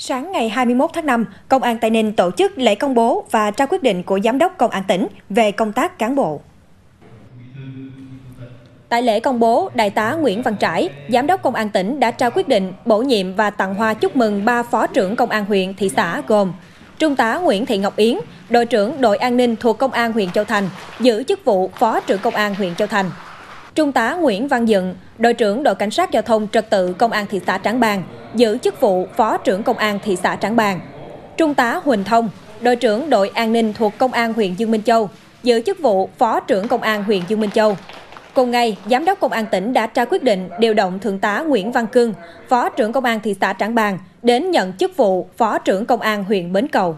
Sáng ngày 21 tháng 5, Công an Tây Ninh tổ chức lễ công bố và trao quyết định của Giám đốc Công an tỉnh về công tác cán bộ. Tại lễ công bố, Đại tá Nguyễn Văn Trãi, Giám đốc Công an tỉnh đã trao quyết định bổ nhiệm và tặng hoa chúc mừng ba phó trưởng Công an huyện, thị xã gồm Trung tá Nguyễn Thị Ngọc Yến, đội trưởng đội an ninh thuộc Công an huyện Châu Thành, giữ chức vụ Phó trưởng Công an huyện Châu Thành. Trung tá Nguyễn Văn Dận, đội trưởng đội cảnh sát giao thông trật tự Công an thị xã Trảng Bàng, giữ chức vụ Phó trưởng Công an thị xã Trảng Bàng. Trung tá Huỳnh Thông, đội trưởng đội an ninh thuộc Công an huyện Dương Minh Châu, giữ chức vụ Phó trưởng Công an huyện Dương Minh Châu. Cùng ngày, Giám đốc Công an tỉnh đã ra quyết định điều động Thượng tá Nguyễn Văn Cương, Phó trưởng Công an thị xã Trảng Bàng, đến nhận chức vụ Phó trưởng Công an huyện Bến Cầu.